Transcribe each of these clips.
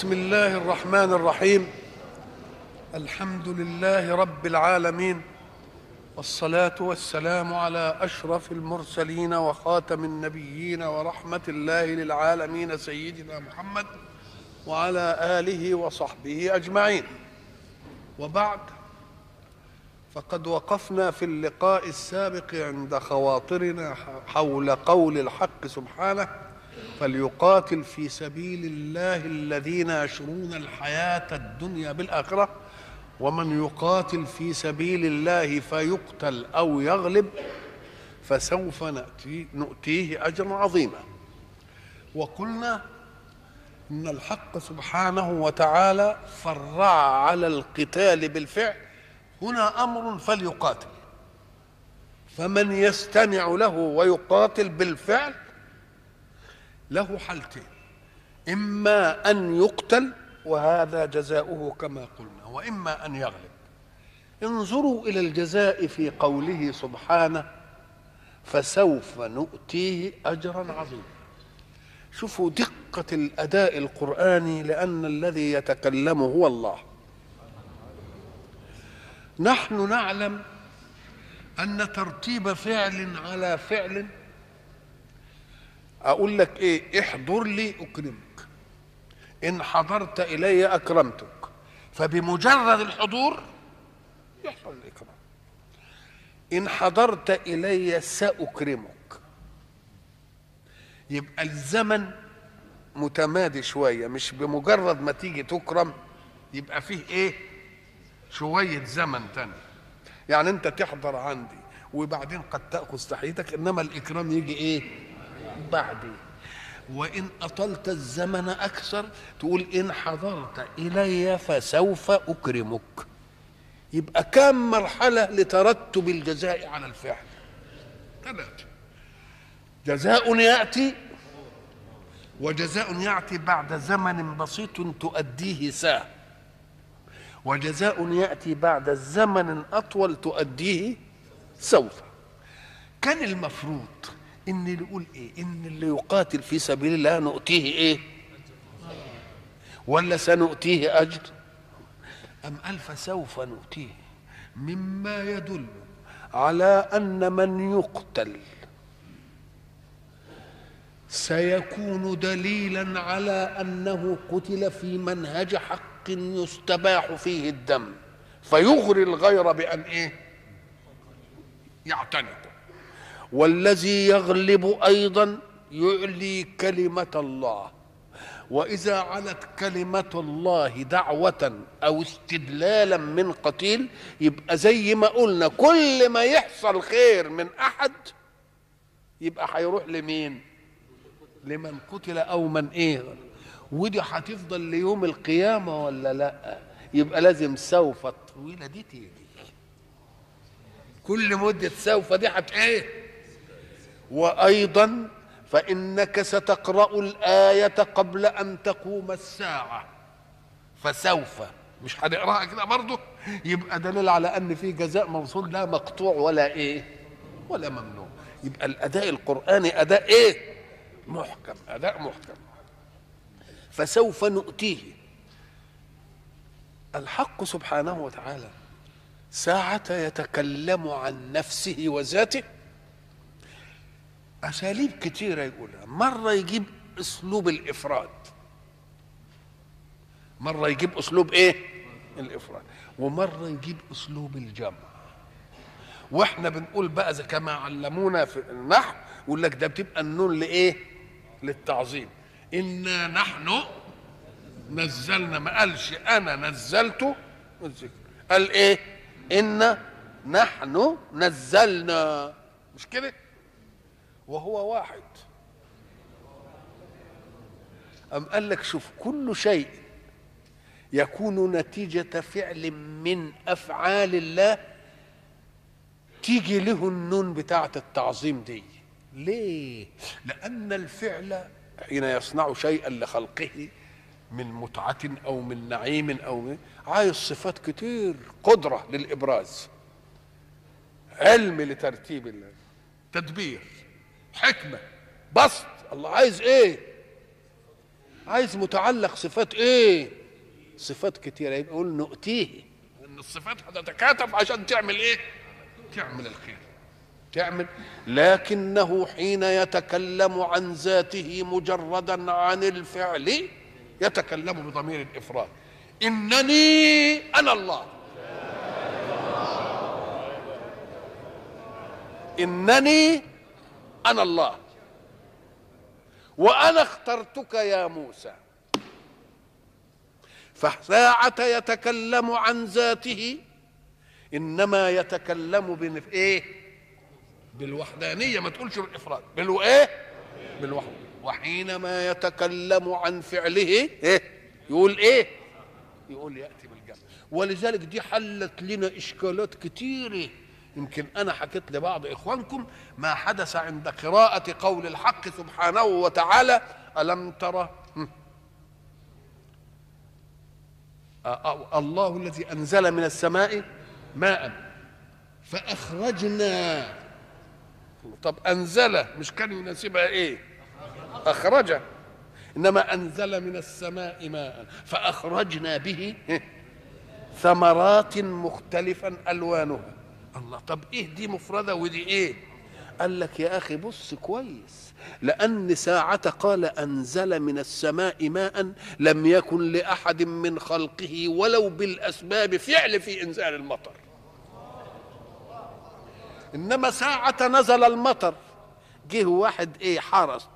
بسم الله الرحمن الرحيم. الحمد لله رب العالمين. والصلاة والسلام على أشرف المرسلين وخاتم النبيين ورحمة الله للعالمين سيدنا محمد وعلى آله وصحبه أجمعين. وبعد فقد وقفنا في اللقاء السابق عند خواطرنا حول قول الحق سبحانه. فليقاتل في سبيل الله الذين يشرون الحياة الدنيا بالآخرة ومن يقاتل في سبيل الله فيقتل أو يغلب فسوف نأتي نؤتيه أجرا عظيما. وقلنا إن الحق سبحانه وتعالى فرع على القتال بالفعل هنا أمر فليقاتل. فمن يستمع له ويقاتل بالفعل له حالتين. إما أن يقتل وهذا جزاؤه كما قلنا وإما أن يغلب. انظروا إلى الجزاء في قوله سبحانه فسوف نؤتيه أجرا عظيما. شوفوا دقة الأداء القرآني لأن الذي يتكلم هو الله. نحن نعلم أن ترتيب فعل على فعل أقول لك إيه؟ احضر لي أكرمك. إن حضرت إلي أكرمتك. فبمجرد الحضور يحصل الإكرام. إن حضرت إلي سأكرمك. يبقى الزمن متمادي شوية. مش بمجرد ما تيجي تكرم يبقى فيه إيه؟ شوية زمن تاني. يعني أنت تحضر عندي وبعدين قد تأخذ تحيتك إنما الإكرام يجي إيه؟ بعدي. وإن أطلت الزمن أكثر تقول إن حضرت إلي فسوف أكرمك. يبقى كم مرحلة لترتب الجزاء على الفعل؟ ثلاثة. جزاء يأتي وجزاء يأتي بعد زمن بسيط تؤديه ساعة وجزاء يأتي بعد زمن أطول تؤديه سوف. كان المفروض إن اللي يقول إيه؟ إن اللي يقاتل في سبيل الله نؤتيه إيه؟ ولا سنؤتيه أجر؟ أم قال فسوف نؤتيه؟ مما يدل على أن من يقتل سيكون دليلا على أنه قتل في منهج حق يستباح فيه الدم فيغري الغير بأن إيه؟ يعتنقه. والذي يغلب أيضا يعلي كلمة الله. وإذا علت كلمة الله دعوة أو استدلالا من قتيل يبقى زي ما قلنا كل ما يحصل خير من أحد يبقى هيروح لمين؟ لمن قتل أو من إيه؟ ودي هتفضل ليوم القيامة ولا لأ؟ يبقى لازم سوف الطويله دي تيجي. كل مدة سوف دي هت إيه؟ وأيضا فإنك ستقرأ الآية قبل أن تقوم الساعة. فسوف. مش هنقرأها كده برضه؟ يبقى دليل على أن في جزاء موصول لا مقطوع ولا إيه؟ ولا ممنوع. يبقى الأداء القرآني أداء إيه؟ محكم. أداء محكم. فسوف نؤتيه. الحق سبحانه وتعالى ساعة يتكلم عن نفسه وذاته أساليب كتيرة يقولها. مرة يجيب أسلوب الإفراد. مرة يجيب أسلوب إيه؟ الإفراد. ومرة يجيب أسلوب الجمع. وإحنا بنقول بقى زي كما علمونا في النحو يقول لك ده بتبقى النون لإيه؟ للتعظيم. إنا نحن نزلنا ما قالش أنا نزلته قال إيه؟ إنا نحن نزلنا. مش كده؟ وهو واحد. أم قال لك شوف كل شيء يكون نتيجة فعل من أفعال الله تيجي له النون بتاعة التعظيم دي. ليه؟ لأن الفعل حين يصنع شيئا لخلقه من متعة أو من نعيم أو عايز صفات كتير قدرة للإبراز علم لترتيب الله تدبير. حكمة بسط. الله عايز إيه؟ عايز متعلق صفات إيه؟ صفات كتيرة يبقى يقول نؤتيه. إن الصفات هتتكاتف عشان تعمل إيه؟ تعمل الخير. تعمل. لكنه حين يتكلم عن ذاته مجردا عن الفعل يتكلم بضمير الإفراد. إنني أنا الله. إنني أنا الله. وأنا اخترتك يا موسى. فساعة يتكلم عن ذاته إنما يتكلم بن إيه؟ بالوحدانية ما تقولش بالإفراد. بالو إيه؟ بالوحده وحينما يتكلم عن فعله إيه؟ يقول إيه؟ يقول يأتي بالجمع ولذلك دي حلت لنا إشكالات كتيرة. يمكن أنا حكيت لبعض إخوانكم ما حدث عند قراءة قول الحق سبحانه وتعالى ألم ترى الله الذي أنزل من السماء ماء فأخرجنا. طب أنزل مش كان يناسبها إيه؟ أخرج. إنما أنزل من السماء ماء فأخرجنا به ثمرات مختلفا ألوانها. الله. طب إيه دي مفردة ودي إيه؟ قال لك يا أخي بص كويس. لأن ساعة قال أنزل من السماء ماء لم يكن لأحد من خلقه ولو بالأسباب فعل في إنزال المطر. إنما ساعة نزل المطر. جه واحد إيه؟ حرس.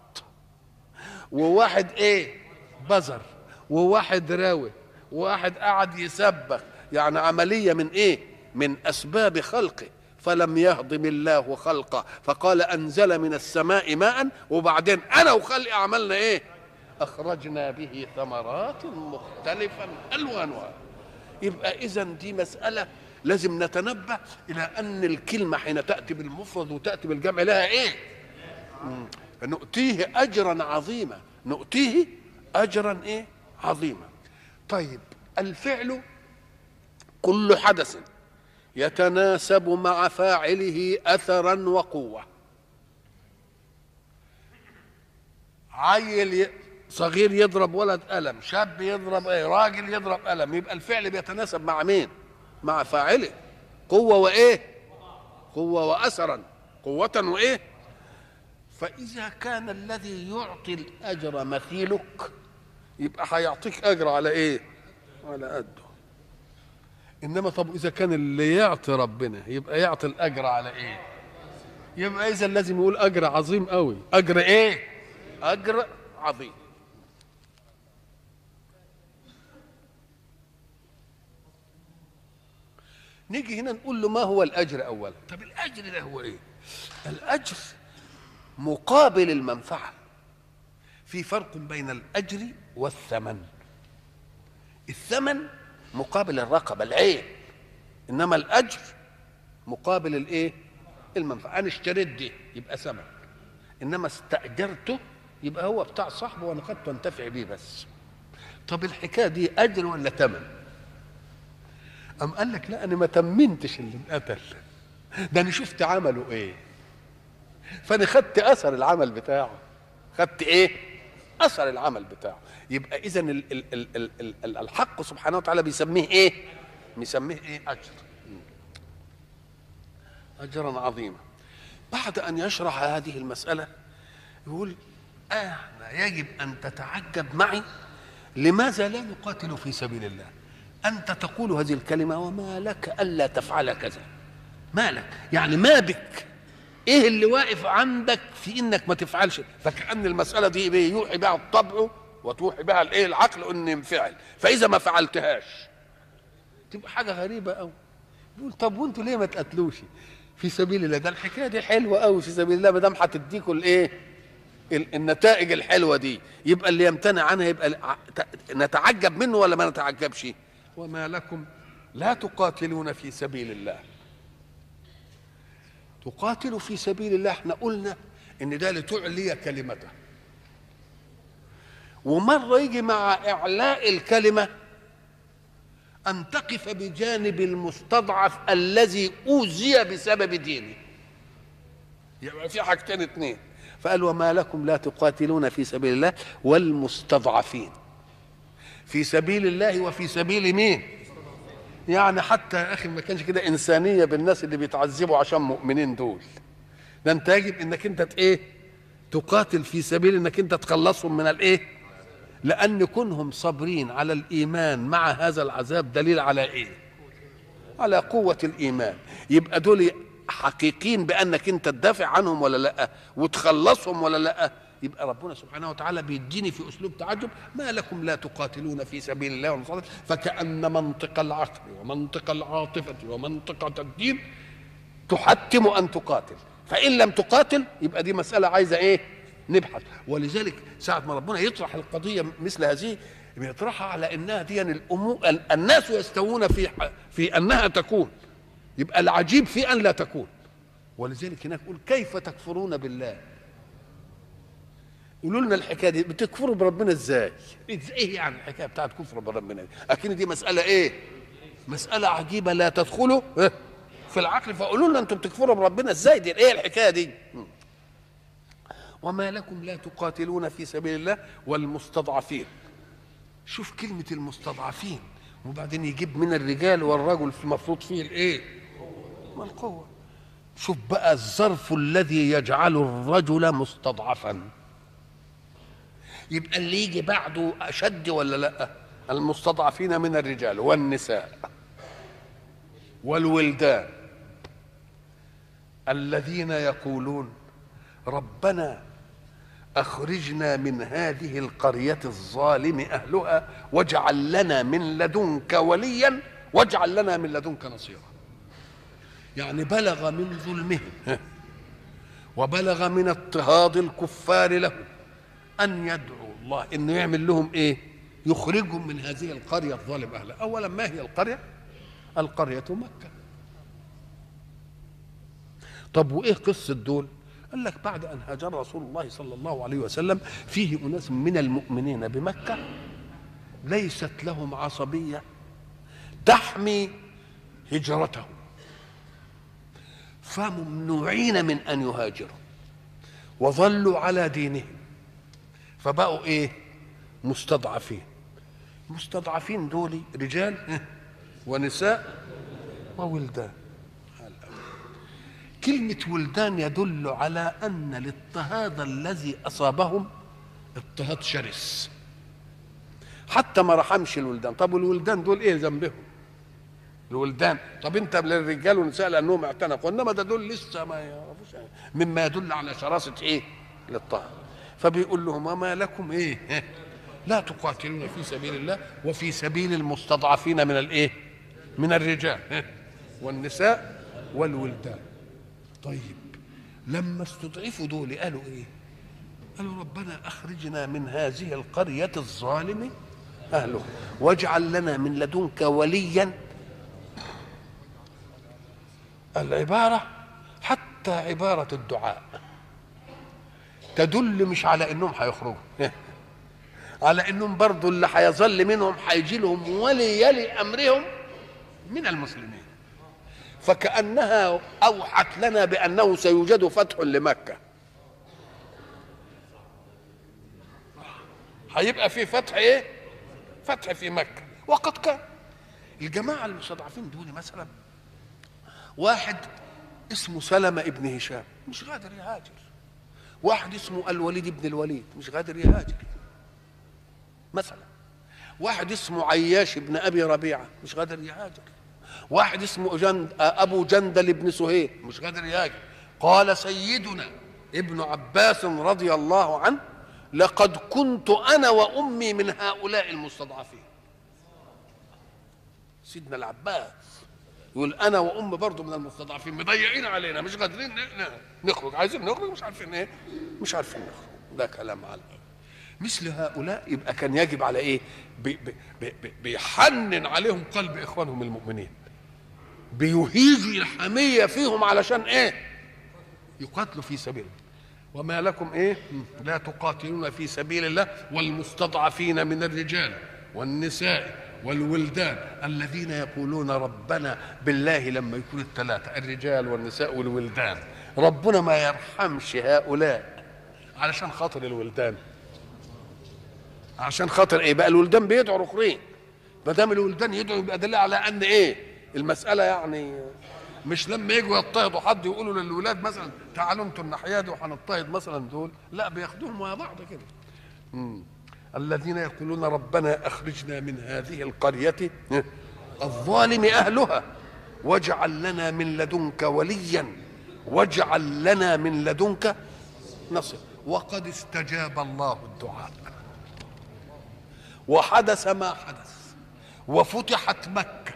وواحد إيه؟ بزر وواحد راوي. وواحد قعد يسبخ يعني عملية من إيه؟ من أسباب خلقه فلم يهضم الله خلقه فقال أنزل من السماء ماء وبعدين أنا وخلقي عملنا إيه؟ أخرجنا به ثمرات مختلفا ألوانها. يبقى اذا دي مسألة لازم نتنبه إلى أن الكلمة حين تأتي بالمفرد وتأتي بالجمع لها إيه. نؤتيه اجرا عظيما. نؤتيه اجرا إيه؟ عظيما. طيب الفعل كل حدث. يتناسب مع فاعله اثرا وقوة. عيل. صغير يضرب ولد قلم شاب يضرب إيه راجل يضرب قلم يبقى الفعل بيتناسب مع مين؟ مع فاعله. قوة وإيه؟ قوة واثرا. قوة وإيه؟ فإذا كان الذي يعطي الأجر مثيلك يبقى هيعطيك أجر على إيه؟ على قده. إنما طب إذا كان اللي يعطي ربنا يبقى يعطي الأجر على إيه؟ يبقى إذا لازم يقول أجر عظيم قوي أجر إيه؟ أجر عظيم. نيجي هنا نقول له ما هو الأجر اولا؟ طب الأجر ده هو إيه؟ الأجر مقابل المنفعة. في فرق بين الأجر والثمن. الثمن مقابل الرقبة العين. إنما الأجر مقابل الإيه؟ المنفعة. أنا اشتريت دي يبقى ثمن. إنما استأجرته يبقى هو بتاع صاحبه وأنا قد أنتفع بيه بس. طب الحكاية دي أجر ولا ثمن؟ أم قال لك لا أنا ما تمنتش اللي انقتل ده أنا شفت عمله إيه؟ فأنا خدت أثر العمل بتاعه. خدت إيه؟ أثر العمل بتاعه. يبقى ال- الحق سبحانه وتعالى بيسميه إيه؟ بيسميه إيه؟ أجر. أجرا عظيما. بعد أن يشرح هذه المسألة يقول إحنا يجب أن تتعجب معي لماذا لا نقاتل في سبيل الله؟ أنت تقول هذه الكلمة وما لك ألا تفعل كذا. ما لك؟ يعني ما بك. إيه اللي واقف عندك في إنك ما تفعلش؟ فكأن المسألة دي إيه؟ يوحي بها الطبع وتوحي بها الايه العقل ان ينفعل فإذا ما فعلتهاش. تبقى حاجة غريبة قوي يقول طب وأنتوا ليه ما تقتلوش في سبيل الله. ده الحكاية دي حلوة قوي في سبيل الله ما دام هتديكوا الإيه؟ ال- النتائج الحلوة دي. يبقى اللي يمتنع عنها يبقى نتعجب منه ولا ما نتعجبش؟ وما لكم لا تقاتلون في سبيل الله. تقاتل في سبيل الله. إحنا قلنا إن ده لتعلي كلمته. ومرة يجي مع إعلاء الكلمة أن تقف بجانب المستضعف الذي أوذي بسبب دينه. يبقى في حاجتين اتنين. فقال وما لكم لا تقاتلون في سبيل الله والمستضعفين. في سبيل الله وفي سبيل مين؟ يعني حتى يا أخي ما كانش كده إنسانية بالناس اللي بيتعذبوا عشان مؤمنين دول. ده أنت يجب إنك أنت إيه؟ تقاتل في سبيل إنك أنت تخلصهم من الإيه؟ لأن كونهم صابرين على الإيمان مع هذا العذاب دليل على إيه؟ على قوة الإيمان. يبقى دول حقيقين بأنك أنت تدافع عنهم ولا لأ؟ وتخلصهم ولا لأ؟ يبقى ربنا سبحانه وتعالى بيديني في أسلوب تعجب. ما لكم لا تقاتلون في سبيل الله والمصالح. فكأن منطق العقل ومنطق العاطفة ومنطقة الدين تحتم أن تقاتل. فإن لم تقاتل يبقى دي مسألة عايزة إيه؟ نبحث ولذلك ساعة ما ربنا يطرح القضية مثل هذه بيطرحها على إنها دي الأمور الناس يستوون في في أنها تكون يبقى العجيب في أن لا تكون ولذلك هناك يقول كيف تكفرون بالله قولوا لنا الحكاية دي بتكفروا بربنا إزاي؟ إيه يعني الحكاية بتاعت كفر بربنا؟ أكيد دي مسألة إيه؟ مسألة عجيبة لا تدخلوا إيه؟ في العقل فقولوا لنا أنتم بتكفروا بربنا إزاي دي؟ إيه الحكاية دي؟ وما لكم لا تقاتلون في سبيل الله والمستضعفين. شوف كلمة المستضعفين وبعدين يجيب من الرجال والرجل في المفروض فيه الإيه؟ ما القوة. شوف بقى الظرف الذي يجعل الرجل مستضعفا. يبقى اللي يجي بعده أشد ولا لأ؟ المستضعفين من الرجال والنساء والولدان. الذين يقولون ربنا أخرجنا من هذه القرية الظالم أهلها واجعل لنا من لدنك وليا واجعل لنا من لدنك نصيرا. يعني بلغ من ظلمهم وبلغ من اضطهاد الكفار له أن يدعو الله إنه يعمل لهم إيه؟ يخرجهم من هذه القرية الظالم أهلها. اولا ما هي القرية؟ القرية مكة. طب وإيه قصة دول؟ قال لك بعد أن هاجر رسول الله صلى الله عليه وسلم فيه أناس من المؤمنين بمكة ليست لهم عصبية تحمي هجرتهم. فممنوعين من أن يهاجروا وظلوا على دينهم. فبقوا إيه؟ مستضعفين. مستضعفين دول رجال ونساء وولدان. كلمة ولدان يدل على أن الاضطهاد الذي أصابهم اضطهاد شرس. حتى ما رحمش الولدان. طب والولدان دول إيه ذنبهم؟ الولدان. طب أنت للرجال والنساء لأنهم اعتنقوا. إنما ده دول لسه ما يعرفوش. مما يدل على شراسة إيه؟ الاضطهاد. فبيقول لهم وما لكم إيه؟ لا تقاتلون في سبيل الله وفي سبيل المستضعفين من الإيه؟ من الرجال. والنساء والولدان. طيب لما استضعفوا دول قالوا إيه؟ قالوا ربنا أخرجنا من هذه القرية الظالم أهله واجعل لنا من لدنك وليا. العبارة حتى عبارة الدعاء. تدل مش على إنهم هيخرجوا على إنهم برضو اللي هيظل منهم هيجي لهم ولي يلي امرهم من المسلمين. فكأنها أوحت لنا بأنه سيوجد فتح لمكة. هيبقى في فتح إيه؟ فتح في مكة. وقد كان. الجماعة المستضعفين دول مثلا واحد اسمه سلمة ابن هشام مش قادر يهاجر. واحد اسمه الوليد ابن الوليد مش قادر يهاجر. مثلا. واحد اسمه عياش ابن أبي ربيعة مش قادر يهاجر. واحد اسمه جند أبو جندل ابن سهيل مش قادر يهاجر قال سيدنا ابن عباس رضي الله عنه لقد كنت أنا وأمي من هؤلاء المستضعفين. سيدنا العباس يقول أنا وأم برضه من المستضعفين مضيعين علينا مش قادرين نخرج عايزين نخرج مش عارفين إيه مش عارفين نخرج. ده كلام على مثل هؤلاء يبقى كان يجب على إيه؟ بي بي بي بيحنن عليهم قلب إخوانهم المؤمنين. بيهيج الحمية فيهم علشان إيه؟ يقاتلوا في سبيل وما لكم إيه؟ لا تقاتلون في سبيل الله والمستضعفين من الرجال والنساء والولدان الذين يقولون ربنا بالله لما يكون الثلاثة الرجال والنساء والولدان. ربنا ما يرحمش هؤلاء علشان خاطر الولدان. عشان خاطر إيه؟ بقى الولدان بيدعوا الاخرين ما دام الولدان يدعوا يبقى دليل على أن إيه؟ المسألة يعني مش لما يجوا يضطهدوا حد يقولوا للولاد مثلا تعالوا أنتوا الناحية دي وهنضطهد مثلا دول لا بياخدوهم مع بعض كده. الذين يقولون ربنا أخرجنا من هذه القرية الظالم أهلها واجعل لنا من لدنك وليا واجعل لنا من لدنك نصر وقد استجاب الله الدعاء. وحدث ما حدث وفتحت مكة.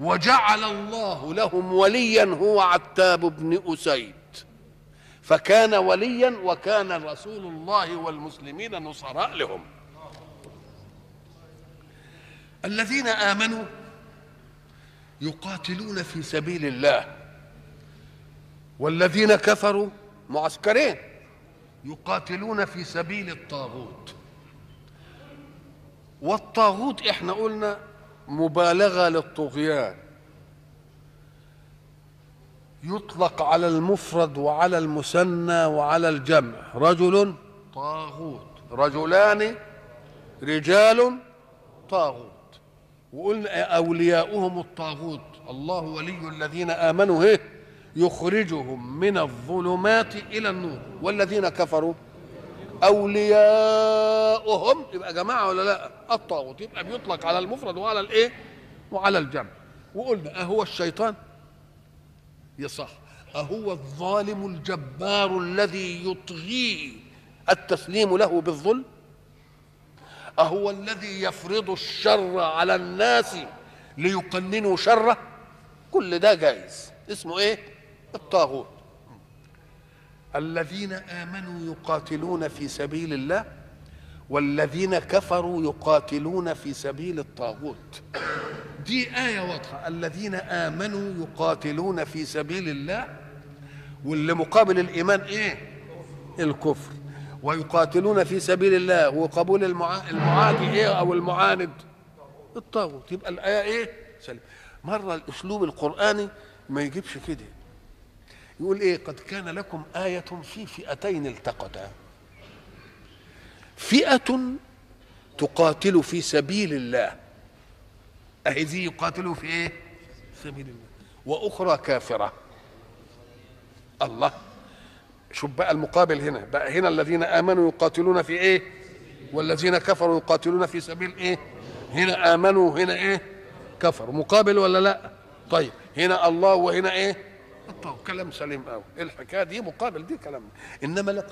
وجعل الله لهم وليا هو عتاب بن أسيد. فكان وليا وكان رسول الله والمسلمين نصراء لهم. الذين آمنوا يقاتلون في سبيل الله. والذين كفروا معسكرين يقاتلون في سبيل الطاغوت. والطاغوت إحنا قلنا مبالغة للطغيان. يطلق على المفرد وعلى المثنى وعلى الجمع. رجل طاغوت. رجلان رجال طاغوت. وقلنا أولياؤهم الطاغوت. الله ولي الذين آمنوا هيه يخرجهم من الظلمات إلى النور. والذين كفروا أولياؤهم يبقى جماعة ولا لا؟ الطاغوت. يبقى بيطلق على المفرد وعلى الإيه؟ وعلى الجمع. وقلنا أهو الشيطان؟ يصح. أهو الظالم الجبار الذي يطغيه التسليم له بالظلم؟ أهو الذي يفرض الشر على الناس ليقننوا شره؟ كل ده جائز. اسمه إيه؟ الطاغوت. الذين آمنوا يقاتلون في سبيل الله والذين كفروا يقاتلون في سبيل الطاغوت. دي آية واضحة. الذين آمنوا يقاتلون في سبيل الله واللي مقابل الإيمان إيه؟ الكفر. ويقاتلون في سبيل الله وقبول المعا... المعادي إيه أو المعاند؟ الطاغوت. يبقى الآية إيه؟ سلم مرة الأسلوب القرآني ما يجيبش كده. يقول إيه؟ قد كان لكم آية في فئتين التقتا. فئة تقاتل في سبيل الله. أهي ذي يقاتلوا في إيه؟ سبيل الله. وأخرى كافرة. الله. شوف بقى المقابل هنا. بقى هنا الذين آمنوا يقاتلون في إيه؟ والذين كفروا يقاتلون في سبيل إيه؟ هنا آمنوا هنا إيه؟ كفروا. مقابل ولا لا؟ طيب. هنا الله وهنا إيه؟ الطاغوت كلام سليم قوي الحكاية دي؟ مقابل دي كلام. إنما لك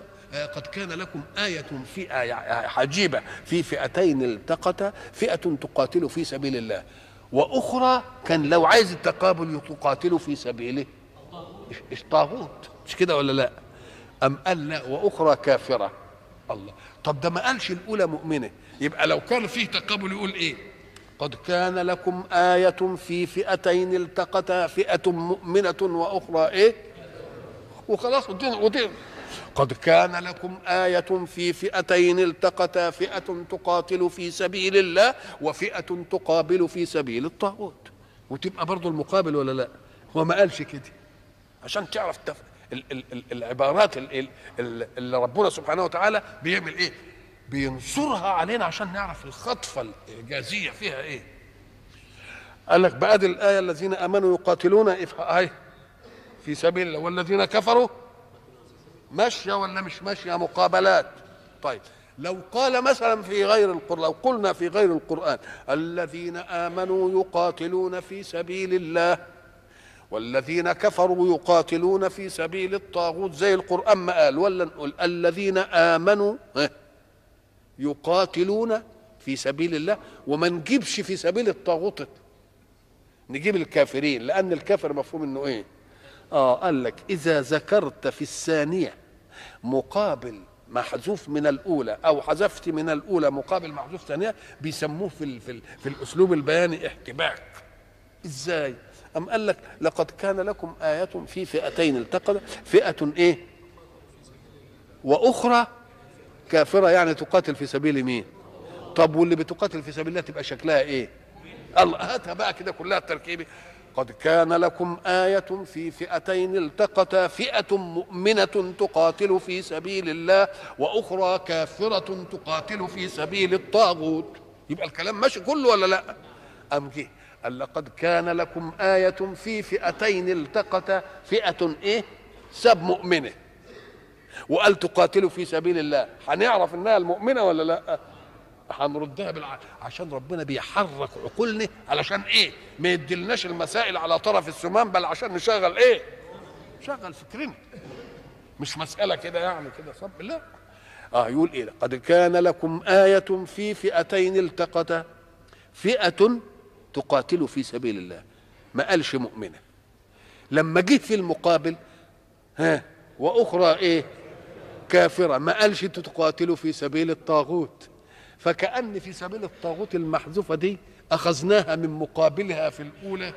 قد كان لكم آية في آية عجيبة. في فئتين التقتا فئة تقاتل في سبيل الله وأخرى كان لو عايز التقابل تقاتل في سبيله. إيش طاغوت؟ مش كده ولا لا؟ أم قال لا وأخرى كافرة. الله. طب ده ما قالش الأولى مؤمنة. يبقى لو كان فيه تقابل يقول إيه؟ قد كان لكم آية في فئتين التقتا فئة مؤمنة وأخرى إيه؟ وخلاص ودين ودين قد كان لكم آية في فئتين التقتا فئة تقاتل في سبيل الله وفئة تقابل في سبيل الطاغوت. وتبقى برضو المقابل ولا لا؟ هو ما قالش كده. عشان تعرف. العبارات ال... ال... ال... اللي ربنا سبحانه وتعالى بيعمل إيه؟ بينصرها علينا عشان نعرف الخطفة الاعجازيه فيها إيه. قال لك دي الآية الذين آمنوا يقاتلون اهي في سبيل الله. والذين كفروا ماشيه ولا مش ماشيه مقابلات. طيب لو قال مثلا في غير القرآن لو قلنا في غير القرآن الذين آمنوا يقاتلون في سبيل الله والذين كفروا يقاتلون في سبيل الطاغوت زي القرآن ما قال. ولا نقول الذين آمنوا يقاتلون في سبيل الله وما نجيبش في سبيل الطاغوت. نجيب الكافرين لأن الكافر مفهوم إنه إيه؟ آه قال لك إذا ذكرت في الثانية مقابل محذوف من الأولى أو حذفت من الأولى مقابل محذوف ثانية بيسموه في في, في الأسلوب البياني احتباك. إزاي؟ أم قال لك لقد كان لكم آية في فئتين التقت فئة إيه؟ وأخرى كافرة يعني تقاتل في سبيل مين؟ طب واللي بتقاتل في سبيل الله تبقى شكلها إيه؟ الله هاتها بقى كده كلها تركيبه قد كان لكم آية في فئتين التقتا فئة مؤمنة تقاتل في سبيل الله وأخرى كافرة تقاتل في سبيل الطاغوت. يبقى الكلام ماشي كله ولا لأ؟ أم جه؟ قال لقد كان لكم آية في فئتين التقتا فئة إيه؟ سب مؤمنة. وقال تقاتلوا في سبيل الله. هنعرف إنها المؤمنة ولا لأ؟ هنردها بالع... عشان ربنا بيحرك عقولنا علشان إيه؟ ما يدلناش المسائل على طرف السمان بل عشان نشغل إيه؟ شغل فكرنا. مش مسألة كده يعني كده صب لا. آه يقول إيه؟ قد كان لكم آية في فئتين التقتا فئة تقاتل في سبيل الله. ما قالش مؤمنة. لما جه في المقابل ها وأخرى إيه؟ كافرة ما قالش أنتوا تقاتلوا في سبيل الطاغوت. فكأن في سبيل الطاغوت المحذوفة دي أخذناها من مقابلها في الأولى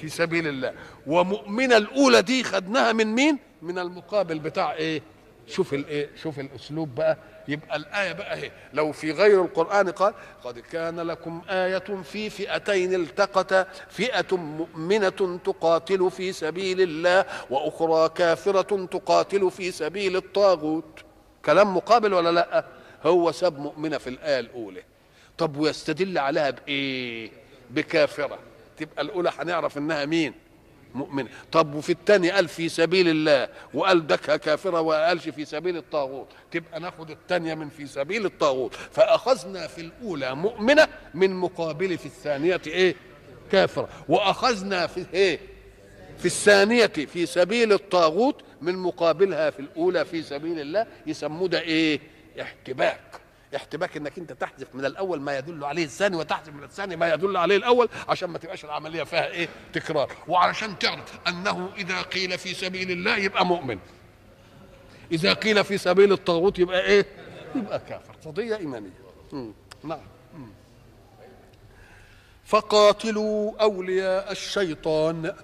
في سبيل الله. ومؤمنة الأولى دي خدناها من مين؟ من المقابل بتاع إيه؟ شوف الايه شوف الأسلوب بقى يبقى الآية بقى أهي. لو في غير القرآن قال قد كان لكم آية في فئتين التقتا فئة مؤمنة تقاتل في سبيل الله وأخرى كافرة تقاتل في سبيل الطاغوت. كلام مقابل ولا لأ؟ هو ساب مؤمنة في الآية الأولى. طب ويستدل عليها بإيه؟ بكافرة. تبقى الأولى هنعرف إنها مين؟ مؤمنة طب وفي الثاني قال في سبيل الله وقال دكها كافرة وقالش في سبيل الطاغوت. تبقى ناخد الثانية من في سبيل الطاغوت. فأخذنا في الأولى مؤمنة من مقابل في الثانية إيه؟ كافرة. وأخذنا في إيه؟ في الثانية في سبيل الطاغوت من مقابلها في الأولى في سبيل الله يسموه ده إيه؟ احتباك. احتباك انك انت تحذف من الأول ما يدل عليه الثاني وتحذف من الثاني ما يدل عليه الأول عشان ما تبقاش العملية فيها إيه؟ تكرار. وعلشان تعرف انه اذا قيل في سبيل الله يبقى مؤمن. اذا قيل في سبيل الطاغوت يبقى إيه؟ يبقى كافر. قضية إيمانية. نعم. فقاتلوا أولياء الشيطان.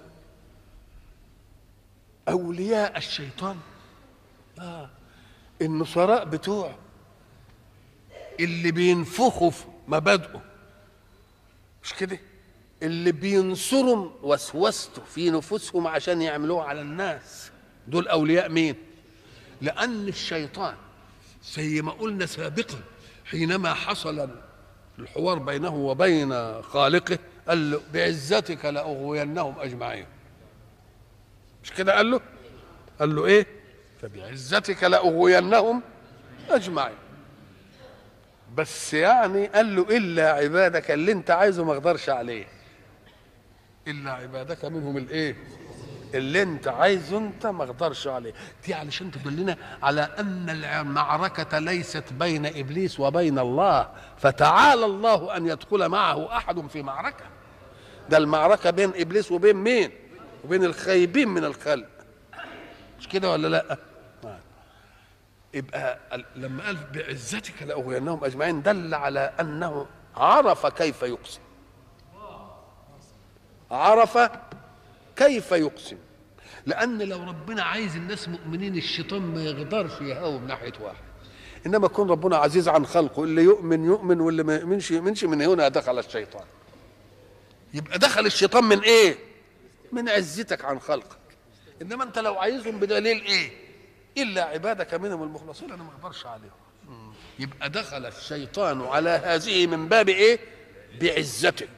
أولياء الشيطان؟ آه. النصراء بتوعه اللي بينفخوا في مبادئه. مش كده؟ اللي بينصروا وسوسته في نفوسهم عشان يعملوه على الناس. دول أولياء مين؟ لأن الشيطان زي ما قلنا سابقا حينما حصل الحوار بينه وبين خالقه قال له بعزتك لأغوينهم أجمعين. مش كده قال له؟ قال له إيه؟ فبعزتك لأغوينهم أجمعين. بس يعني قال له إلا عبادك اللي أنت عايزه ما أقدرش عليه. إلا عبادك منهم الإيه؟ اللي أنت عايزه أنت ما أقدرش عليه. دي علشان تدلنا على أن المعركة ليست بين إبليس وبين الله. فتعالى الله أن يدخل معه أحد في معركة. ده المعركة بين إبليس وبين مين؟ وبين الخايبين من الخلق. مش كده ولا لأ؟ يبقى لما قال بعزتك لأغوينهم أجمعين دل على أنه عرف كيف يقسم. عرف كيف يقسم. لأن لو ربنا عايز الناس مؤمنين الشيطان ما يقدرش يهاوم ناحية واحد. إنما كون ربنا عزيز عن خلقه اللي يؤمن يؤمن واللي ما يؤمنش يؤمنش من هنا دخل الشيطان. يبقى دخل الشيطان من إيه؟ من عزتك عن خلقك. إنما أنت لو عايزهم بدليل إيه؟ إلا عبادك منهم المخلصين أنا ما أقدرش عليهم. يبقى دخل الشيطان على هذه من باب إيه؟ بعزتك.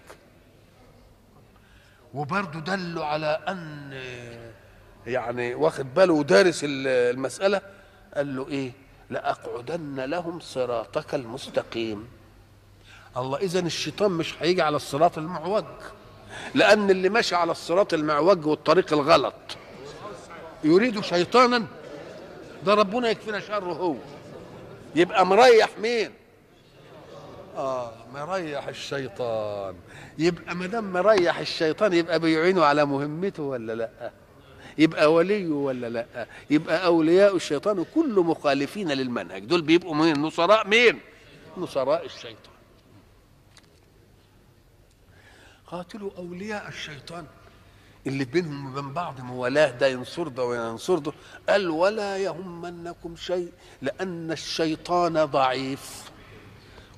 وبرضه دلوا على أن يعني واخد باله ودارس المسألة قال له إيه؟ لأقعدن لهم صراطك المستقيم. الله إذا الشيطان مش هيجي على الصراط المعوج لأن اللي ماشي على الصراط المعوج والطريق الغلط. يريد شيطانا ده ربنا يكفينا شره هو. يبقى مريح مين؟ آه مريح الشيطان. يبقى ما دام مريح الشيطان يبقى بيعينه على مهمته ولا لأ؟ يبقى وليه ولا لأ؟ يبقى أولياء الشيطان كل مخالفين للمنهج. دول بيبقوا مين؟ نصراء مين؟ نصراء الشيطان. قاتلوا أولياء الشيطان. اللي بينهم وبين بعض موالاة ده ينصر ده وينصر ده قال ولا يهمنكم شيء لأن الشيطان ضعيف.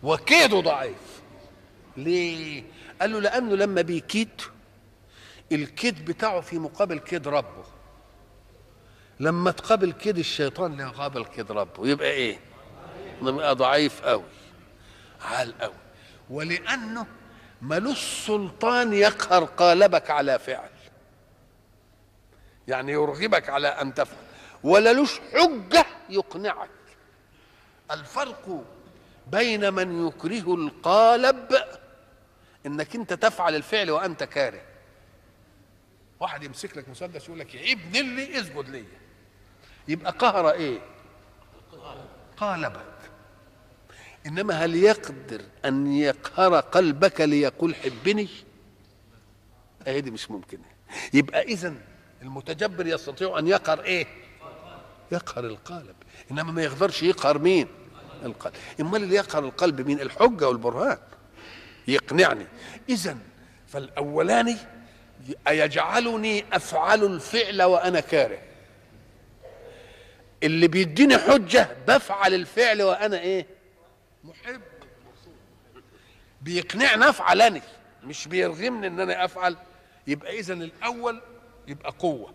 وكيده ضعيف. ليه؟ قال له لأنه لما بيكيد الكيد بتاعه في مقابل كيد ربه. لما تقابل كيد الشيطان يقابل كيد ربه. يبقى إيه؟ يبقى ضعيف قوي. عال قوي. ولأنه ملوش سلطان يقهر قالبك على فعل. يعني يرغبك على أن تفعل. ولا لوش حجة يقنعك. الفرق بين من يكره القالب إنك أنت تفعل الفعل وأنت كاره. واحد يمسك لك مسدس يقول لك يا ابن اللي اسجد ليا. يبقى قهر إيه؟ قالبك. إنما هل يقدر أن يقهر قلبك ليقول حبني؟ اهي دي مش ممكنة. يبقى اذا المتجبر يستطيع أن يقهر إيه؟ يقهر القالب إنما ما يقدرش يقهر مين؟ القلب. امال اللي يقهر القلب مين؟ الحجة والبرهان. يقنعني. اذا فالأولاني يجعلني أفعل الفعل وأنا كاره. اللي بيديني حجة بفعل الفعل وأنا إيه؟ محب. بيقنعني أفعلني. مش بيرغمني إن أنا أفعل. يبقى اذا الأول يبقى قوة.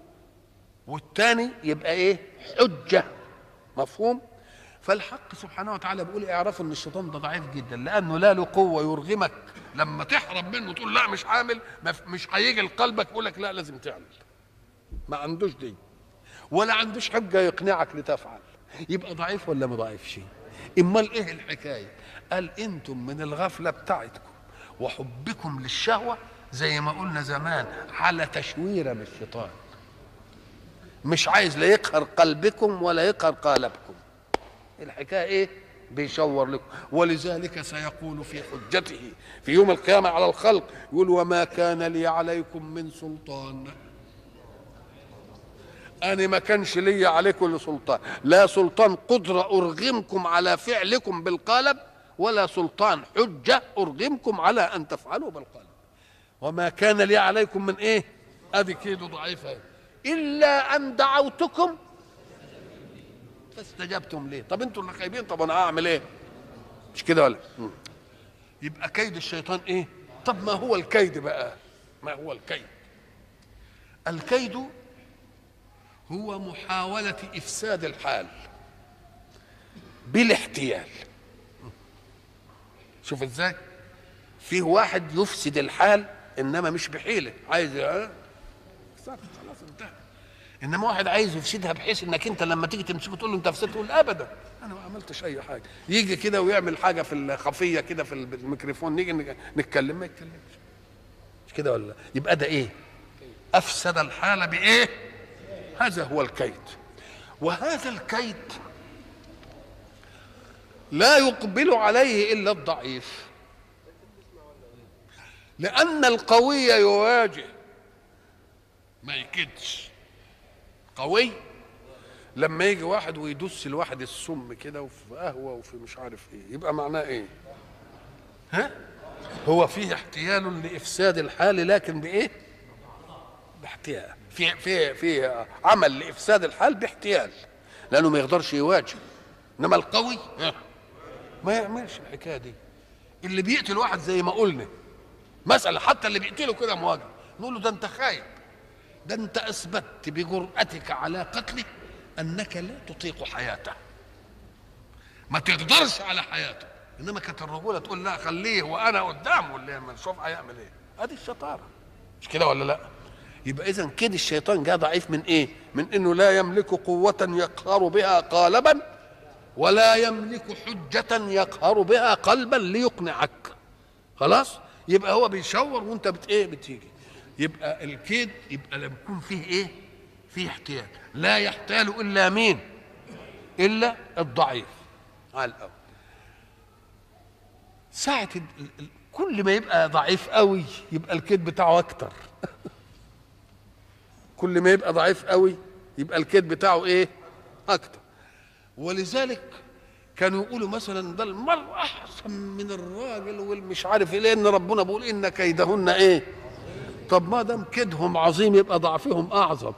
والثاني يبقى إيه؟ حجة. مفهوم؟ فالحق سبحانه وتعالى بيقول اعرفوا إن الشيطان ده ضعيف جدا لأنه لا له قوة يرغمك. لما تحرم منه تقول لا مش عامل مش هيجي لقلبك يقول لك لا لازم تعمل. ما عندوش دي ولا عندوش حجة يقنعك لتفعل. يبقى ضعيف ولا ما ضعيفش؟ إمال إيه الحكاية؟ قال إنتم من الغفلة بتاعتكم وحبكم للشهوة زي ما قلنا زمان على تشويرة من الشيطان. مش عايز لا يقهر قلبكم ولا يقهر قالبكم. الحكاية إيه؟ بيشور لكم. ولذلك سيقول في حجته في يوم القيامة على الخلق يقول وما كان لي عليكم من سلطان. أنا ما كانش لي عليكم سلطان. لا سلطان قدرة أرغمكم على فعلكم بالقالب ولا سلطان حجة أرغمكم على أن تفعلوا بالقالب. وما كان لي عليكم من إيه؟ أدي كيدو ضعيفة إلا أن دعوتكم فاستجبتم ليه طب أنتوا اللي خايبين طب أنا أعمل إيه؟ مش كده ولا. يبقى كيد الشيطان إيه؟ طب ما هو الكيد بقى؟ ما هو الكيد؟ الكيد هو محاولة إفساد الحال بالاحتيال. شوف إزاي؟ فيه واحد يفسد الحال إنما مش بحيله عايز آه خلاص انتهى. إنما واحد عايز يفسدها بحيث إنك أنت لما تيجي تمسكه تقول له أنت فسدت تقول ابدا. أنا ما عملتش أي حاجة. يجي كده ويعمل حاجة في الخفية كده في الميكروفون نيجي نتكلم ما يتكلمش. مش كده ولا؟ لا؟ يبقى ده إيه؟ أفسد الحال بإيه؟ هذا هو الكيد وهذا الكيد لا يقبل عليه إلا الضعيف. لأن القوي يواجه. ما يكدش. قوي؟ لما يجي واحد ويدس الواحد السم كده وفي قهوة وفي مش عارف إيه يبقى معناه إيه؟ ها؟ هو فيه احتيال لإفساد الحال لكن بإيه؟ باحتيال. في في في عمل لإفساد الحال باحتيال لأنه ما يقدرش يواجه. إنما القوي؟ ما يعملش الحكاية دي. اللي بيقتل واحد زي ما قلنا مثلا حتى اللي بيقتله كده مواجهة. نقول له ده انت خايب. ده انت أثبتت بجرأتك على قتله أنك لا تطيق حياته. ما تقدرش على حياته. إنما كانت الرجولة تقول لا خليه وأنا قدامه اللي نشوف هيعمل إيه. ادي الشطارة. مش كده ولا لا؟ يبقى اذا كده الشيطان جاء ضعيف من إيه؟ من إنه لا يملك قوة يقهر بها قالبا ولا يملك حجة يقهر بها قلبا ليقنعك. خلاص؟ يبقى هو بيشور وانت بت إيه بتيجي. يبقى الكيد يبقى لما يكون فيه إيه؟ فيه احتيال لا يحتال إلا مين؟ إلا الضعيف. على الأول. ال- كل ما يبقى ضعيف قوي يبقى الكيد بتاعه أكتر. كل ما يبقى ضعيف قوي يبقى الكيد بتاعه إيه؟ أكتر. ولذلك كانوا يقولوا مثلا ده المرء أحسن من الراجل والمش عارف إيه لأن ربنا بيقول إن كيدهن إيه؟ طب ما دام كيدهم عظيم يبقى ضعفهم أعظم.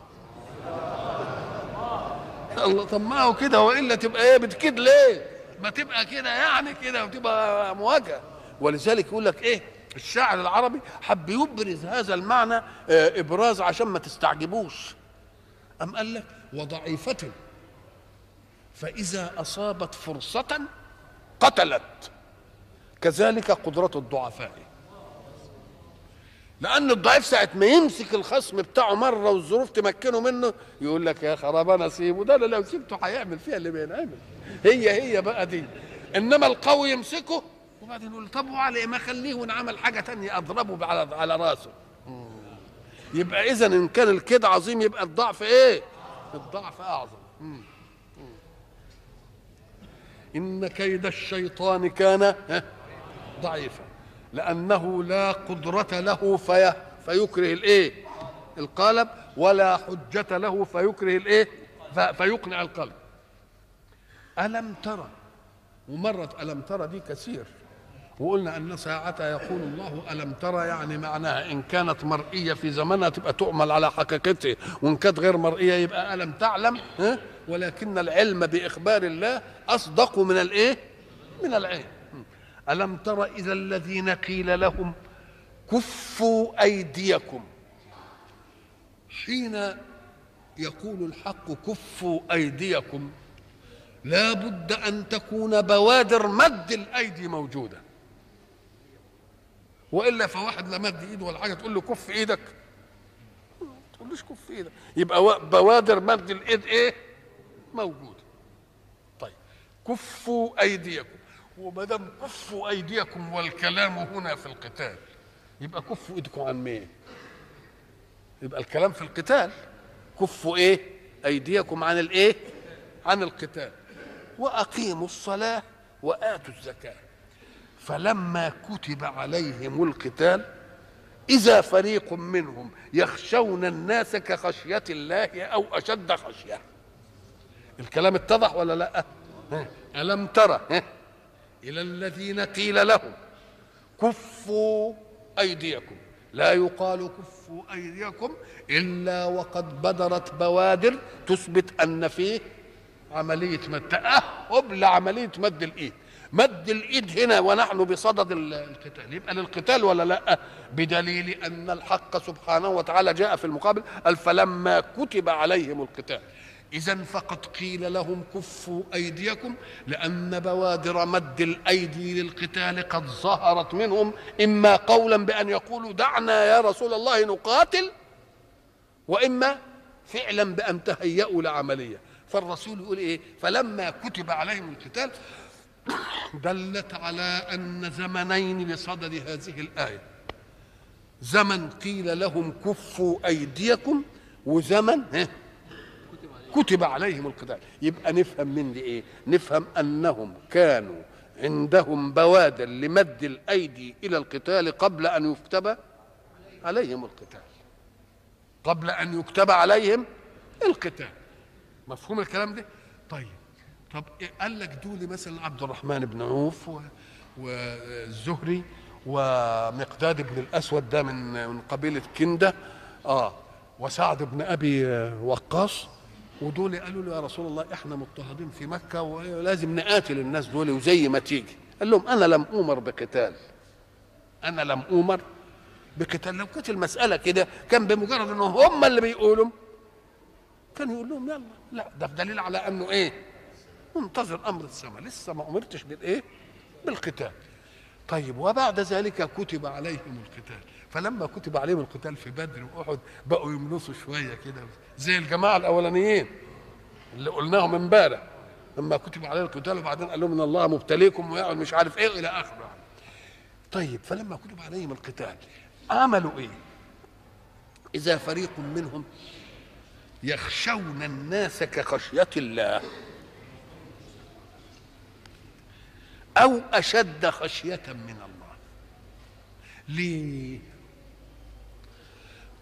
الله طب ما هو كده والا تبقى إيه بتكيد ليه؟ ما تبقى كده يعني كده وتبقى مواجهة. ولذلك يقول لك إيه الشاعر العربي حب يبرز هذا المعنى آه، إبراز عشان ما تستعجبوش. أم قال لك وضعيفة فإذا أصابت فرصة قتلت. كذلك قدرة الضعفاء. لأن الضعيف ساعة ما يمسك الخصم بتاعه مرة والظروف تمكنه منه يقول لك يا خراب أنا سيبه ده أنا لو سيبته هيعمل فيها اللي بينعمل. هي هي بقى دي. إنما القوي يمسكه وبعدين يقول طب وعلى إيه؟ ما خليه ونعمل حاجة تانية أضربه على على رأسه. يبقى اذا إن كان الكيد عظيم يبقى الضعف إيه؟ الضعف. مم. إن كيد الشيطان كان ضعيفا لأنه لا قدرة له في فيكره الإيه؟ القالب ولا حجة له فيكره الإيه؟ ف- فيقنع القلب. ألم ترى ومرت ألم ترى دي كثير. وقلنا أن ساعتها يقول الله ألم ترى يعني معناها إن كانت مرئية في زمنها تبقى تؤمل على حقيقته وإن كانت غير مرئية يبقى ألم تعلم ها؟ ولكن العلم بإخبار الله أصدق من الإيه؟ من العلم. ألم تر اذا الذين قيل لهم كفوا أيديكم؟ حين يقول الحق كفوا أيديكم لا بد أن تكون بوادر مد الأيدي موجودة. وإلا فواحد لا مد إيده ولا حاجة تقول له كف إيدك. ما تقولوش كف إيدك. يبقى وا- بوادر مد الإيد إيه؟ موجوده طيب كفوا أيديكم. وما دام كفوا أيديكم والكلام هنا في القتال يبقى كفوا إيدكم عن مين؟ يبقى الكلام في القتال. كفوا إيه؟ أيديكم عن الإيه؟ عن القتال. وأقيموا الصلاة وآتوا الزكاة. فلما كتب عليهم القتال إذا فريق منهم يخشون الناس كخشية الله أو أشد خشية الكلام اتضح ولا لا؟ ألم ترى؟ إلى الذين قيل لهم كفوا أيديكم. لا يقال كفوا أيديكم إلا وقد بدرت بوادر تثبت أن فيه عملية مد. تاهب لعمليه مد الإيد. مد الإيد هنا ونحن بصدد ال- القتال. يبقى للقتال ولا لا؟ بدليل أن الحق سبحانه وتعالى جاء في المقابل. قال فلما كتب عليهم القتال. اذا فقد قيل لهم كفوا أيديكم لأن بوادر مد الأيدي للقتال قد ظهرت منهم. إما قولا بأن يقولوا دعنا يا رسول الله نقاتل وإما فعلا بأن تهيأوا لعملية. فالرسول يقول إيه؟ فلما كتب عليهم القتال دلت على أن زمنين بصدد هذه الآية. زمن قيل لهم كفوا أيديكم وزمن كتب عليهم القتال. يبقى نفهم من دي إيه؟ نفهم أنهم كانوا عندهم بوادر لمد الأيدي إلى القتال قبل أن يكتب عليهم القتال. قبل أن يكتب عليهم القتال. مفهوم الكلام ده؟ طيب. طب إيه قال لك دول مثلا عبد الرحمن بن عوف والزهري ومقداد بن الأسود ده من من قبيلة كندة؟ آه. وسعد بن أبي وقاص؟ ودول قالوا له يا رسول الله إحنا مضطهدين في مكة ولازم نقاتل الناس دول وزي ما تيجي. قال لهم أنا لم اومر بقتال. أنا لم اومر بقتال. لو كانت المسألة كده كان بمجرد إنه هم اللي بيقولوا. كان يقول لهم يلا لا ده دليل على إنه إيه؟ منتظر أمر السماء. لسه ما أمرتش بالايه بالقتال. طيب وبعد ذلك كتب عليهم القتال. فلما كتب عليهم القتال في بدر وأحد بقوا يملصوا شوية كده زي الجماعة الأولانيين اللي قلناهم امبارح. لما كتب عليهم القتال وبعدين قال لهم إن الله مبتليكم ويقعد مش عارف إيه إلى آخره. طيب فلما كتب عليهم القتال عملوا إيه؟ إذا فريق منهم يخشون الناس كخشية الله أو أشد خشية من الله. ليه؟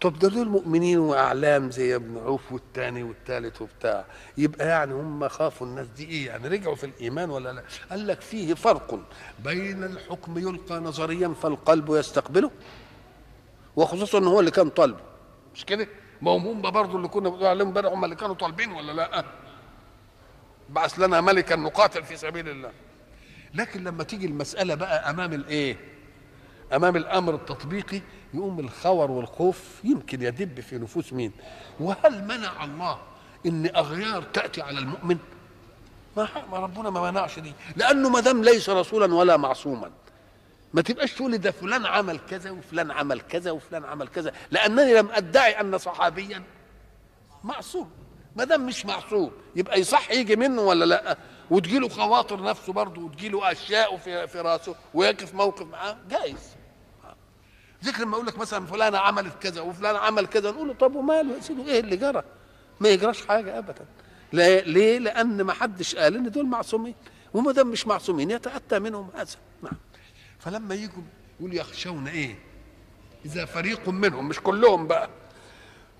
طب ده دول مؤمنين وأعلام زي ابن عوف والتاني والتالت وبتاع. يبقى يعني هم خافوا الناس دي إيه؟ يعني رجعوا في الإيمان ولا لا؟ قال لك فيه فرق بين الحكم يلقى نظريا فالقلب يستقبله وخصوصا إن هو اللي كان طالبه. مش كده؟ ما هم هم برضه اللي كنا بنقول عليهم امبارح هم اللي كانوا طالبين ولا لا؟ بعث لنا ملكا نقاتل في سبيل الله. لكن لما تيجي المسألة بقى أمام الإيه؟ أمام الأمر التطبيقي يقوم الخور والخوف يمكن يدب في نفوس مين؟ وهل منع الله إن أغيار تأتي على المؤمن؟ ما ربنا ما منعش دي. لأنه ما دام ليس رسولا ولا معصوما. ما تبقاش تقول ده فلان عمل كذا وفلان عمل كذا وفلان عمل كذا. لأنني لم أدعي أن صحابيا معصوم. ما دام مش معصوم يبقى يصح يجي منه ولا لأ؟ وتجيله خواطر نفسه برضه وتجيله أشياء في في راسه ويقف موقف معاه؟ جايز. ذكر لما أقول لك مثلا فلانة عملت كذا وفلان عمل كذا نقول له طب وماله يا سيدي؟ إيه اللي جرى؟ ما يجراش حاجة ابدا. ليه؟ لأن ما حدش قال إن دول معصومين. وما دام مش معصومين يتأتى منهم هذا. نعم. فلما يجوا يقول يخشون إيه؟ إذا فريق منهم مش كلهم بقى.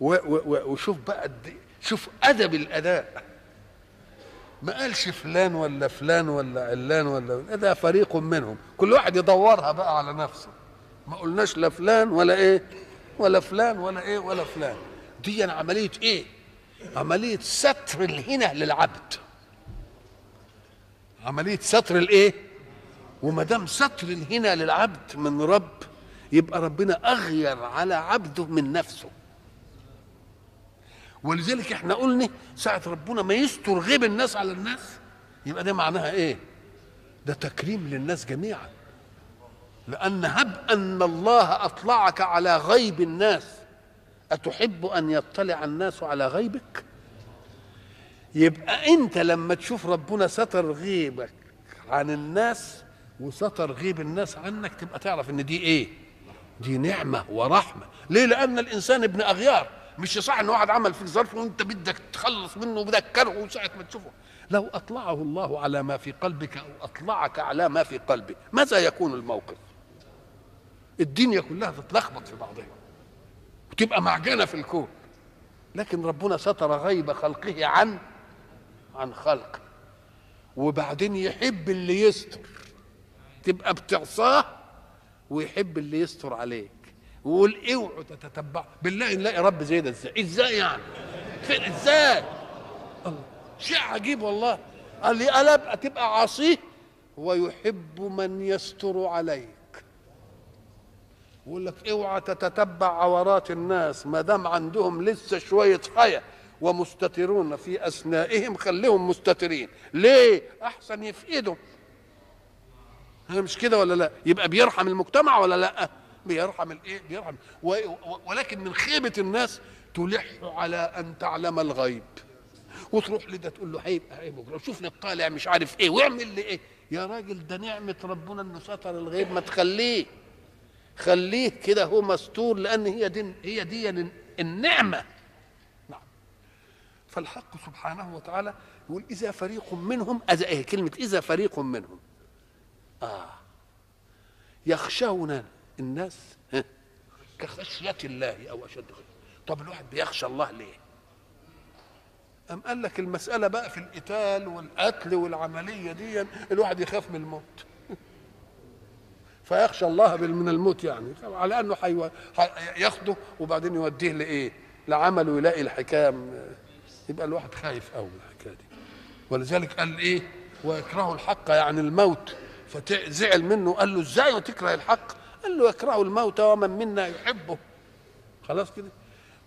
وشوف بقى إيه، شوف أدب الأداء. ما قالش فلان ولا فلان ولا علان ولا ده فريق منهم. كل واحد يدورها بقى على نفسه. ما قلناش لا فلان ولا إيه ولا فلان ولا إيه ولا فلان. دي عملية إيه؟ عملية ستر الهنا للعبد. عملية ستر الايه؟ وما دام ستر الهنا للعبد من رب يبقى ربنا أغير على عبده من نفسه. ولذلك إحنا قلنا ساعة ربنا ما يستر غيب الناس على الناس يبقى ده معناها إيه؟ ده تكريم للناس جميعا. لأن هب أن الله أطلعك على غيب الناس. أتحب أن يطلع الناس على غيبك؟ يبقى أنت لما تشوف ربنا ستر غيبك عن الناس وستر غيب الناس عنك تبقى تعرف إن دي إيه؟ دي نعمة ورحمة. ليه؟ لأن الإنسان ابن أغيار. مش صح إن واحد عمل فيك ظرف وأنت بدك تخلص منه وبدك كرهه ساعة ما تشوفه. لو أطلعه الله على ما في قلبك أو أطلعك على ما في قلبه ماذا يكون الموقف؟ الدنيا كلها تتلخبط في بعضها وتبقى معجنة في الكون. لكن ربنا ستر غيب خلقه عن عن خلقه وبعدين يحب اللي يستر. تبقى بتعصاه ويحب اللي يستر عليك. ويقول اوعوا تتتبعوا بالله نلاقي رب زي ده إزاي؟ إزاي يعني؟ إزاي؟ الله. شيء عجيب والله. قال لي ألا ابقى تبقى عاصيه ويحب من يستر عليك. يقول لك اوعى تتتبع عورات الناس ما دام عندهم لسه شوية حياه ومستترون في أثنائهم خليهم مستترين. ليه؟ أحسن يفقدوا مش كده ولا لا؟ يبقى بيرحم المجتمع ولا لا؟ بيرحم الإيه؟ بيرحم. و... و... ولكن من خيبة الناس تلح على أن تعلم الغيب. وتروح لده تقول له هيبقى إيه بكرة؟ شوف لك طالع مش عارف إيه واعمل لي إيه؟ يا راجل ده نعمة ربنا إنه ستر الغيب ما تخليه. خليه كده هو مستور لأن هي دي هي دي النعمة. نعم. فالحق سبحانه وتعالى يقول إذا فريق منهم اذا إيه كلمة إذا فريق منهم. آه. يخشون الناس؟ كخشية الله أو أشد خشية. طب الواحد بيخشى الله ليه؟ أم قال لك المسألة بقى في القتال والقتل والعملية دي الواحد يخاف من الموت. فيخشى الله من الموت يعني. على أنه حيو... حي... ياخده وبعدين يوديه لإيه؟ لعمله يلاقي الحكاية يبقى الواحد خايف قوي الحكاية دي. ولذلك قال إيه؟ ويكره الحق يعني الموت. فزعل منه. قال له إزاي وتكره الحق؟ قال له يكره الموت ومن منا يحبه. خلاص كده؟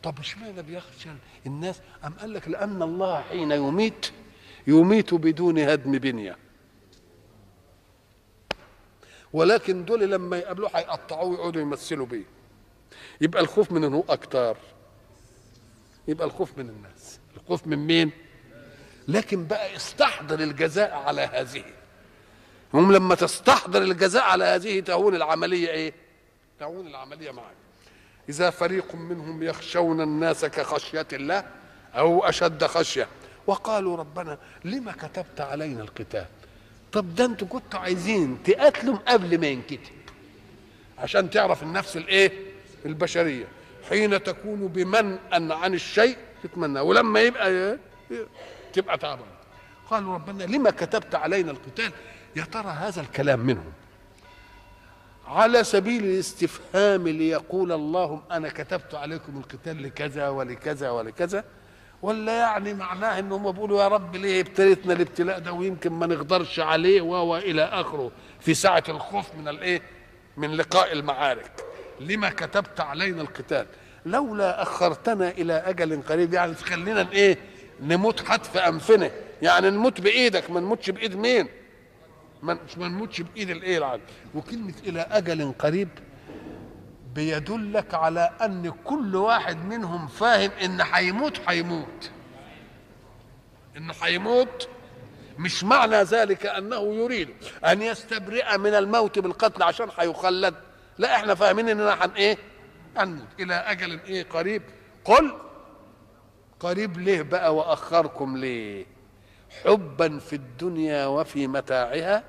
طب إشمعنى بيخشى الناس؟ أم قال لك لأن الله حين يميت يميت بدون هدم بنية. ولكن دول لما يقابلوه هيقطعوه ويقعدوا يمثلوا بيه. يبقى الخوف من انه أكتر. يبقى الخوف من الناس. الخوف من مين؟ لكن بقى استحضر الجزاء على هذه. هم لما تستحضر الجزاء على هذه تهون العملية إيه؟ تهون العملية معك إذا فريق منهم يخشون الناس كخشية الله أو أشد خشية وقالوا ربنا لما كتبت علينا القتال طب ده أنتوا كنتوا عايزين تقاتلوا قبل ما ينكتب. عشان تعرف النفس الايه؟ البشرية. حين تكون بمنأ عن الشيء تتمنى. ولما يبقى إيه؟ تبقى تعبان. قالوا ربنا لما كتبت علينا القتال؟ يا ترى هذا الكلام منهم؟ على سبيل الاستفهام ليقول اللهم أنا كتبت عليكم القتال لكذا ولكذا ولكذا. ولا يعني معناه ان هم بيقولوا يا رب ليه ابتليتنا الابتلاء ده ويمكن ما نقدرش عليه و إلى آخره في ساعة الخوف من الإيه؟ من لقاء المعارك. لما كتبت علينا القتال؟ لولا أخرتنا إلى أجل قريب يعني تخلينا إيه؟ نموت حتف أنفنا. يعني نموت بإيدك ما نموتش بإيد مين؟ ما نموتش بإيد الإيه العالم وكلمة إلى أجل قريب بيدلك على أن كل واحد منهم فاهم إن هيموت هيموت. انه هيموت مش معنى ذلك أنه يريد أن يستبرئ من الموت بالقتل عشان هيخلد. لا إحنا فاهمين إننا هن إيه؟ هنموت. إلى أجل إيه؟ قريب. قل قريب ليه بقى وأخركم ليه؟ حبا في الدنيا وفي متاعها.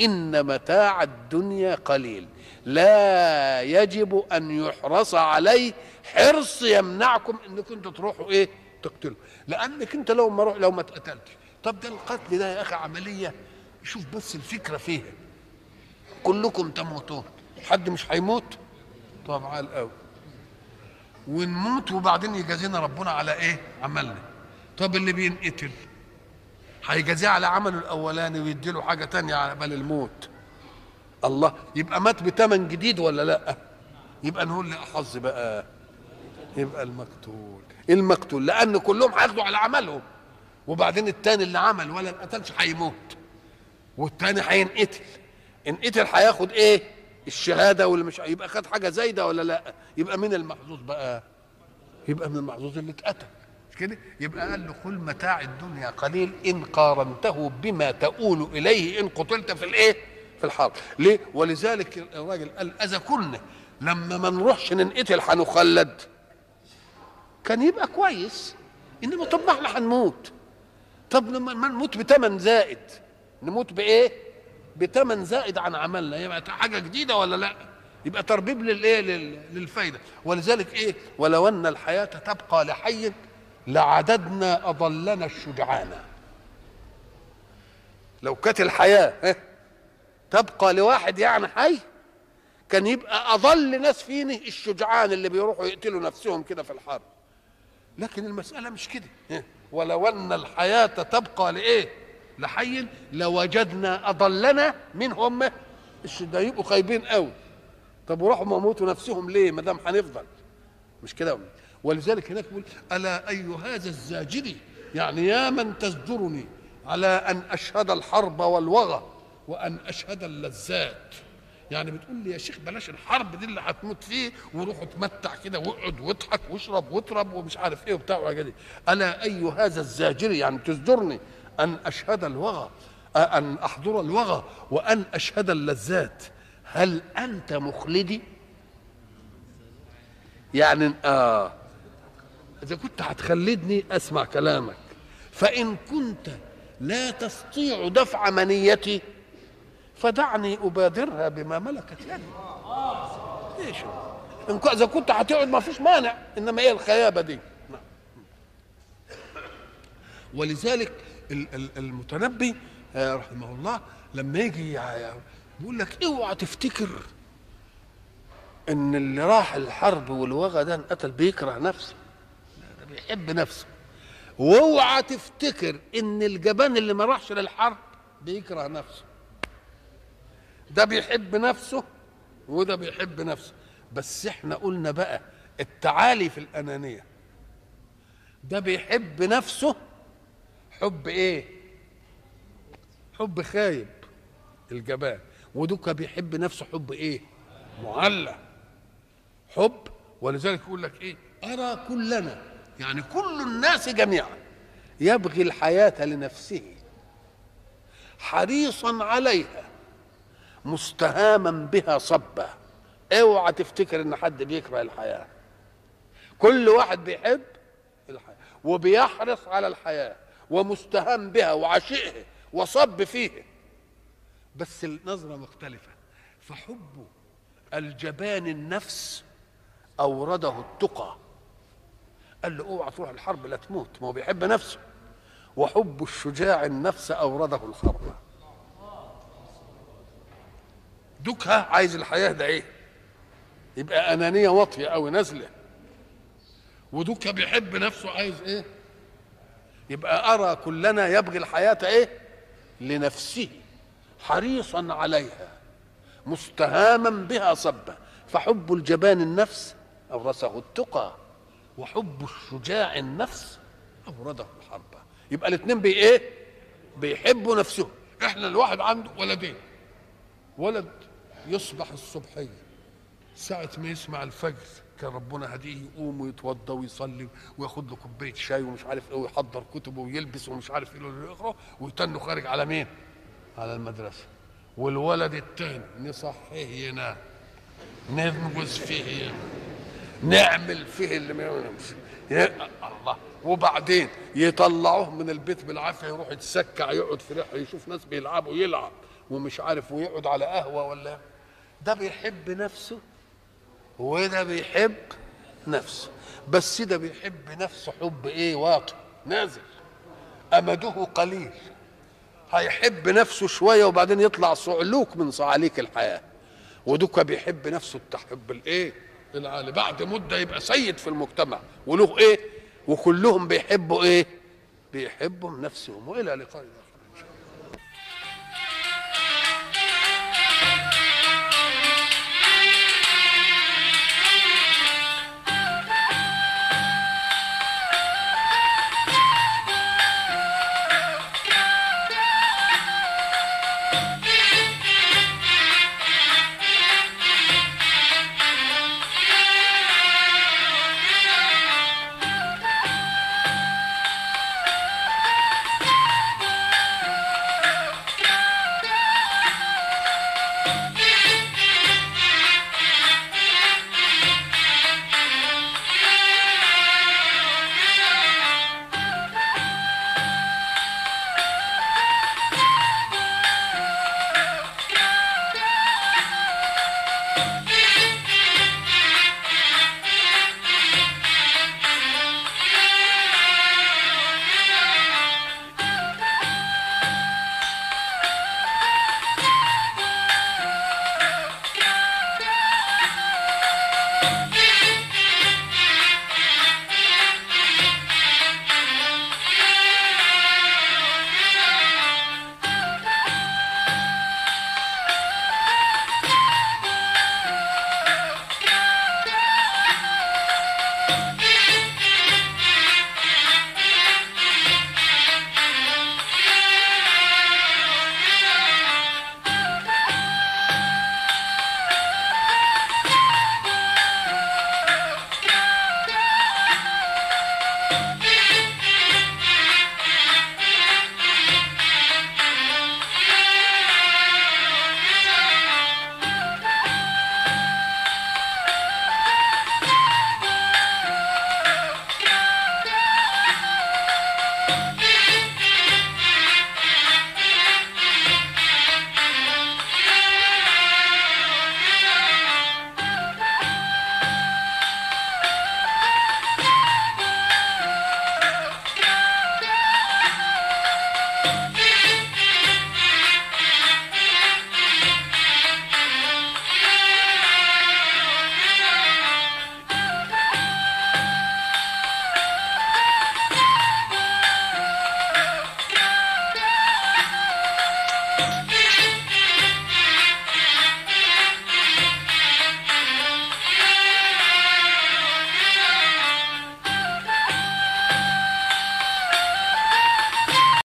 إن متاع الدنيا قليل. لا يجب أن يحرص عليه حرص يمنعكم أنتوا تروحوا إيه؟ تقتلوا. لأنك أنت لو ما روح لو ما اتقتلتش طب ده القتل ده يا أخي عملية. شوف بس الفكرة فيها. كلكم تموتون. حد مش هيموت؟ طب عال قوي ونموت وبعدين يجازينا ربنا على إيه؟ عملنا. طب اللي بينقتل؟ هيجازيه على عمله الاولاني ويديله حاجة تانية على بال الموت. الله يبقى مات بتمن جديد ولا لأ؟ يبقى نقول لي احظ بقى. يبقى المقتول. المقتول؟ لأن كلهم هياخدوا على عملهم. وبعدين التاني اللي عمل ولا انقتلش هيموت. والتاني هينقتل. انقتل هياخد إيه؟ الشهادة واللي مش يبقى خد حاجة زايدة ولا لأ؟ يبقى مين المحظوظ بقى؟ يبقى من المحظوظ اللي اتقتل. مش كده؟ يبقى قال له قل متاع الدنيا قليل إن قارنته بما تؤول إليه إن قتلت في الإيه؟ في الحرب. ليه؟ ولذلك الراجل قال أذا كنا لما ما نروحش ننقتل هنخلد. كان يبقى كويس. إنما طب ما إحنا هنموت. طب لما ما نموت بثمن زائد. نموت بإيه؟ بثمن زائد عن عملنا. يبقى حاجة جديدة ولا لأ؟ يبقى تربيب للإيه؟ لل- للفايدة. ولذلك إيه؟ ولو أن الحياة تبقى لحي لعددنا أضلنا الشجعان. لو كانت الحياة إيه؟ تبقى لواحد يعني حي كان يبقى أضل ناس فينا الشجعان اللي بيروحوا يقتلوا نفسهم كده في الحرب. لكن المسألة مش كده؟ ولو أن الحياة تبقى لإيه؟ لحي لوجدنا أضلنا من هم ده؟ يبقوا خايبين قوي طب وراحوا موتوا نفسهم ليه؟ ما دام هنفضل. مش كده ولذلك هناك يقول ألا أي هذا الزاجري يعني يا من تزجرني على أن أشهد الحرب والوغى وأن أشهد اللذات. يعني بتقول لي يا شيخ بلاش الحرب دي اللي هتموت فيه وروح اتمتع كده واقعد واضحك واشرب واطرب ومش عارف إيه وبتاع وحاجات دي. ألا اي هذا الزاجري يعني تزجرني أن أشهد الوغى أن أحضر الوغى وأن أشهد اللذات. هل أنت مخلدي؟ يعني آه. إذا كنت هتخلدني أسمع كلامك. فإن كنت لا تستطيع دفع منيتي فدعني أبادرها بما ملكت يدي. إيش إن كو- إذا كنت هتقعد ما فيش مانع إنما إيه الخيابة دي. نعم. ولذلك ال- ال- المتنبي آه، رحمه الله لما يجي بيقول لك اوعى تفتكر إن اللي راح الحرب والوغى ده انقتل بيكره نفسه. بيحب نفسه. وأوعى تفتكر إن الجبان اللي ما راحش للحرب بيكره نفسه. ده بيحب نفسه وده بيحب نفسه. بس إحنا قلنا بقى التعالي في الأنانية. ده بيحب نفسه حب إيه؟ حب خايب الجبان. ودوكا بيحب نفسه حب إيه؟ معلى حب. ولذلك يقول لك إيه؟ أرى كلنا يعني كل الناس جميعا يبغي الحياة لنفسه حريصا عليها مستهاما بها صبا. اوعى تفتكر إن حد بيكره الحياة. كل واحد بيحب الحياة وبيحرص على الحياة ومستهام بها وعشقها وصب فيها. بس النظرة مختلفة. فحب الجبان النفس أورده التقى. قال له اوعى تروح الحرب لا تموت ما هو بيحب نفسه. وحب الشجاع النفس أورده الحرب دوكها عايز الحياة ده إيه؟ يبقى أنانية واطية قوي نازلة. ودوكها بيحب نفسه عايز إيه؟ يبقى أرى كلنا يبغي الحياة إيه؟ لنفسه حريصا عليها مستهاما بها صبا. فحب الجبان النفس أورثه التقى. وحب الشجاع النفس. اورده الحرب. يبقى الاثنين بي إيه؟ بيحبوا نفسهم. إحنا الواحد عنده ولدين. ولد يصبح الصبحية. ساعة ما يسمع الفجر كان ربنا هديه يقوم ويتوضى ويصلي وياخد له كوباية شاي ومش عارف إيه ويحضر كتبه ويلبس ومش عارف إيه اللي يقرأ ويتنه خارج على مين؟ على المدرسة. والولد التاني نصحيه ينام ننجز فيه ينام نعمل فيه اللي ما ينامش يا الله. وبعدين يطلعوه من البيت بالعافية يروح يتسكع يقعد في ريحة يشوف ناس بيلعبوا يلعب ومش عارف ويقعد على قهوة ولا ده بيحب نفسه وده بيحب نفسه. بس ده بيحب نفسه حب إيه؟ واطي نازل. أمده قليل. هيحب نفسه شوية وبعدين يطلع صعلوك من صعاليك الحياة. ودوكا بيحب نفسه التحب الإيه؟ العالي بعد مدة يبقى سيد في المجتمع. وله إيه؟ وكلهم بيحبوا إيه؟ بيحبوا نفسهم. وإلى لقاء